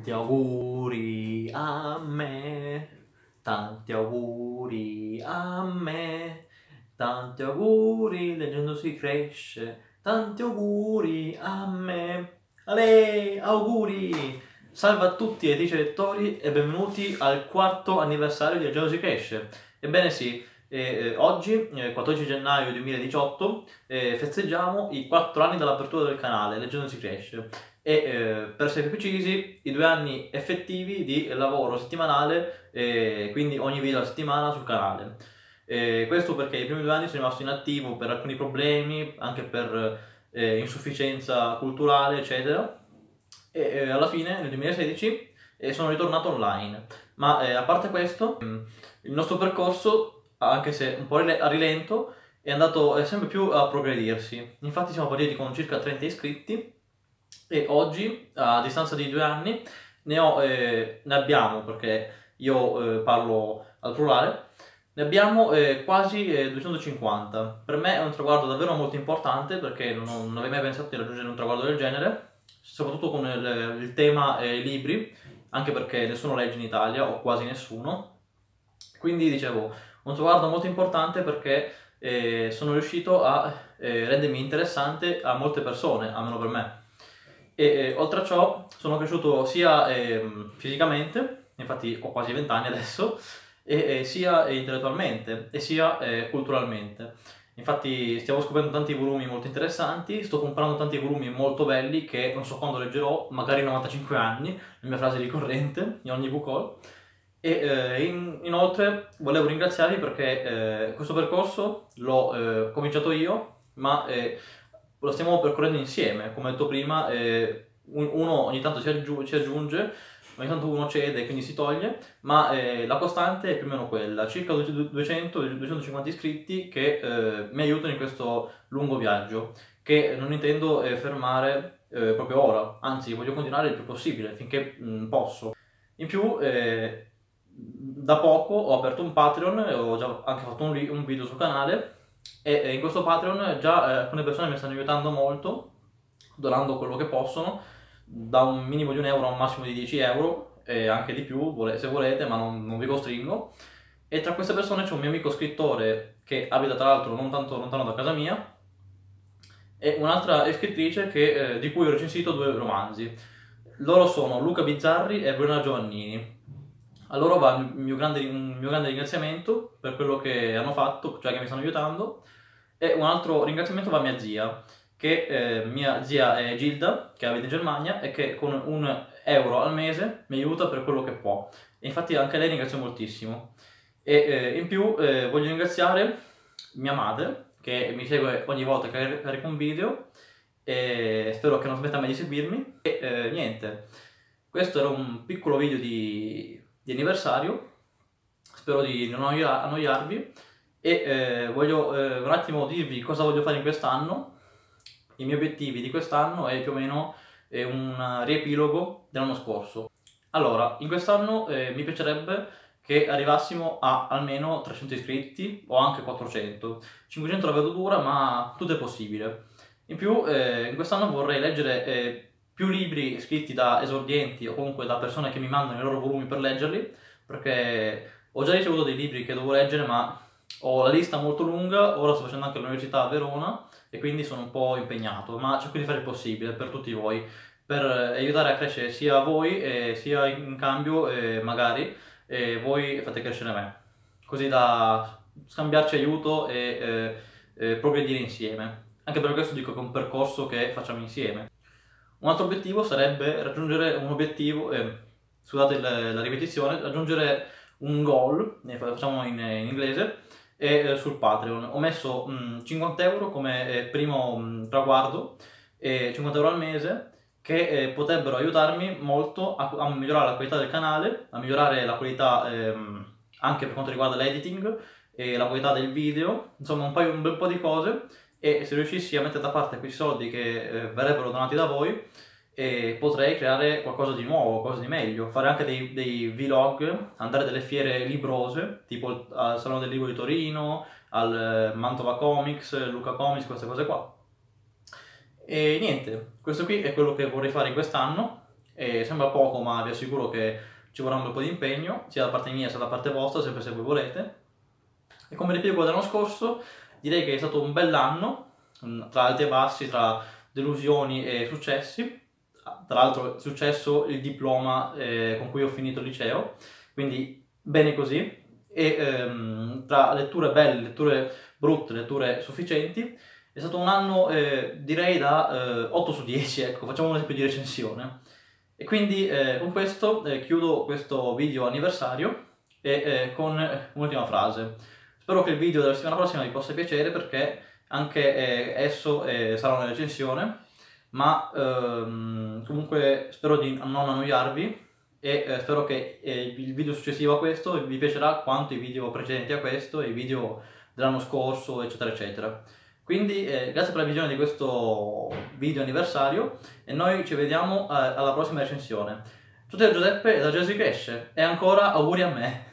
Tanti auguri a me, tanti auguri a me, tanti auguri, leggendo si cresce, tanti auguri a me. Ale, auguri! Salve a tutti amici lettori e benvenuti al quarto anniversario di Leggendo si cresce. Ebbene sì, eh, oggi, eh, 14 gennaio 2018, eh, festeggiamo i 4 anni dall'apertura del canale Leggendo si cresce e eh, per essere più precisi i due anni effettivi di lavoro settimanale, eh, quindi ogni video alla settimana sul canale. Eh, questo perché i primi due anni sono rimasto inattivo per alcuni problemi, anche per eh, insufficienza culturale, eccetera. E eh, alla fine, nel 2016, eh, sono ritornato online. Ma a parte questo, il nostro percorso, anche se un po' a rilento, è andato sempre più a progredirsi. Infatti siamo partiti con circa 30 iscritti e oggi, a distanza di due anni, ne, ho, eh, ne abbiamo, perché io eh, parlo al plurale, ne abbiamo eh, quasi 250. Eh, per me è un traguardo davvero molto importante perché non, non avevo mai pensato di raggiungere un traguardo del genere, soprattutto con il, il tema eh, libri, anche perché nessuno legge in Italia, o quasi nessuno. Quindi dicevo, un traguardo molto importante perché eh, sono riuscito a rendermi interessante a molte persone, almeno per me e eh, oltre a ciò sono cresciuto sia eh, fisicamente, infatti ho quasi 20 anni adesso, e, e sia intellettualmente e sia eh, culturalmente. Infatti stiamo scoprendo tanti volumi molto interessanti, sto comprando tanti volumi molto belli che non so quando leggerò, magari 95 anni, la mia frase ricorrente in ogni book. E eh, in, inoltre volevo ringraziarvi perché eh, questo percorso l'ho eh, cominciato io, ma eh, lo stiamo percorrendo insieme, come detto prima, eh, uno ogni tanto si, aggiunge, si aggiunge ogni tanto uno cede e quindi si toglie, ma eh, la costante è più o meno quella, circa 200-250 iscritti che eh, mi aiutano in questo lungo viaggio, che non intendo eh, fermare eh, proprio ora, anzi voglio continuare il più possibile, finché mh, mm, posso. In più, eh, da poco ho aperto un Patreon, ho già anche fatto un, un video sul canale, e in questo Patreon già eh, alcune persone mi stanno aiutando molto, donando quello che possono, da un minimo di un euro a un massimo di 10 euro, e anche di più se volete, ma non, non vi costringo. E tra queste persone c'è un mio amico scrittore che abita tra l'altro non tanto lontano da casa mia, e un'altra scrittrice che, eh, di cui ho recensito due romanzi. Loro sono Luca Bizzarri e Bruna Giovannini. A loro va il mio grande, un mio grande ringraziamento per quello che hanno fatto, cioè che mi stanno aiutando, e un altro ringraziamento va a mia zia, che eh, mia zia è Gilda, che abita in Germania, e che con un euro al mese mi aiuta per quello che può. E infatti anche lei ringrazio moltissimo. E eh, in più eh, voglio ringraziare mia madre, che mi segue ogni volta che carico un video, e spero che non smetta mai di seguirmi. E eh, niente, questo era un piccolo video di di anniversario, spero di non annoiarvi e eh, voglio eh, un attimo dirvi cosa voglio fare in quest'anno, i miei obiettivi di quest'anno è più o meno eh, un riepilogo dell'anno scorso. Allora, in quest'anno eh, mi piacerebbe che arrivassimo a almeno 300 iscritti o anche 400. 500 la vedo dura, ma tutto è possibile. In più, eh, in quest'anno vorrei leggere eh, più libri scritti da esordienti o comunque da persone che mi mandano i loro volumi per leggerli, perché ho già ricevuto dei libri che devo leggere, ma ho la lista molto lunga, ora sto facendo anche l'università a Verona e quindi sono un po' impegnato, ma cerco di fare il possibile per tutti voi, per aiutare a crescere sia voi e sia in cambio eh, magari eh, voi fate crescere me, così da scambiarci aiuto e eh, eh progredire insieme. Anche per questo dico che è un percorso che facciamo insieme. Un altro obiettivo sarebbe raggiungere un obiettivo, eh, scusate la, la, ripetizione, raggiungere un goal, ne facciamo in, in inglese, e eh, sul Patreon. Ho messo mh, mm, 50 euro come eh, primo mh, mm, traguardo, e 50 euro al mese, che eh, potrebbero aiutarmi molto a, a, migliorare la qualità del canale, a migliorare la qualità ehm, anche per quanto riguarda l'editing e la qualità del video, insomma un, paio, un bel po' di cose e se riuscissi a mettere da parte quei soldi che eh, verrebbero donati da voi eh, potrei creare qualcosa di nuovo, qualcosa di meglio, fare anche dei, dei vlog, andare a delle fiere librose, tipo al Salone del Libro di Torino, al eh, Mantova Comics, Luca Comics, queste cose qua. E niente, questo qui è quello che vorrei fare in quest'anno, e sembra poco ma vi assicuro che ci vorrà un bel po' di impegno, sia da parte mia sia da parte vostra, sempre se voi volete. E come riepilogo dell'anno scorso, direi che è stato un bell'anno, tra alti e bassi, tra delusioni e successi. Tra l'altro è successo il diploma eh, con cui ho finito il liceo, quindi bene così. E ehm, tra letture belle, letture brutte, letture sufficienti, è stato un anno eh, direi da eh, 8 su 10, ecco, facciamo un esempio di recensione. E quindi eh, con questo eh, chiudo questo video anniversario e eh, con un'ultima frase. Spero che il video della settimana prossima vi possa piacere perché anche eh, esso eh, sarà una recensione, ma ehm, comunque spero di non annoiarvi e eh, spero che il video successivo a questo vi piacerà quanto i video precedenti a questo e i video dell'anno scorso, eccetera, eccetera. Quindi eh, grazie per la visione di questo video anniversario e noi ci vediamo eh, alla prossima recensione. Ciao da Giuseppe da Gesù Cresce e ancora auguri a me!